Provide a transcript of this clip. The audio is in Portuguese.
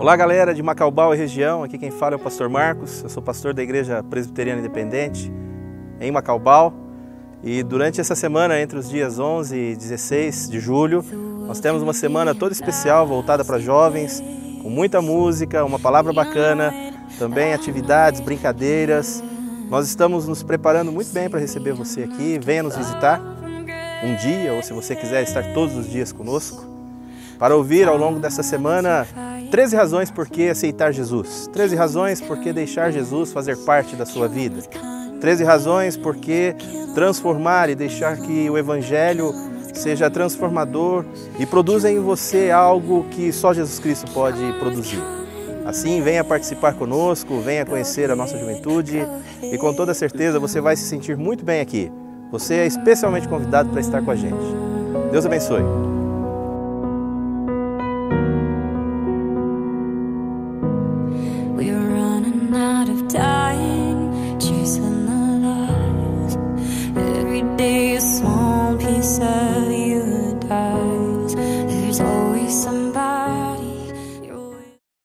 Olá, galera de Macaubal e região. Aqui quem fala é o pastor Marcos. Eu sou pastor da Igreja Presbiteriana Independente em Macaubal. E durante essa semana, entre os dias 11 e 16 de julho, nós temos uma semana toda especial voltada para jovens, com muita música, uma palavra bacana, também atividades, brincadeiras. Nós estamos nos preparando muito bem para receber você aqui. Venha nos visitar um dia, ou se você quiser estar todos os dias conosco, para ouvir ao longo dessa semana 13 razões por que aceitar Jesus, 13 razões por que deixar Jesus fazer parte da sua vida, 13 razões por que transformar e deixar que o Evangelho seja transformador e produza em você algo que só Jesus Cristo pode produzir. Assim, venha participar conosco, venha conhecer a nossa juventude e com toda certeza você vai se sentir muito bem aqui. Você é especialmente convidado para estar com a gente. Deus abençoe. said.